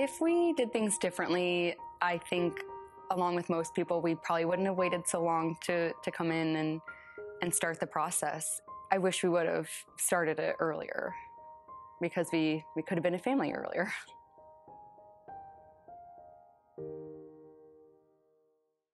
If we did things differently, I think, along with most people, we probably wouldn't have waited so long to, to come in and, and start the process. I wish we would have started it earlier because we, we could have been a family earlier.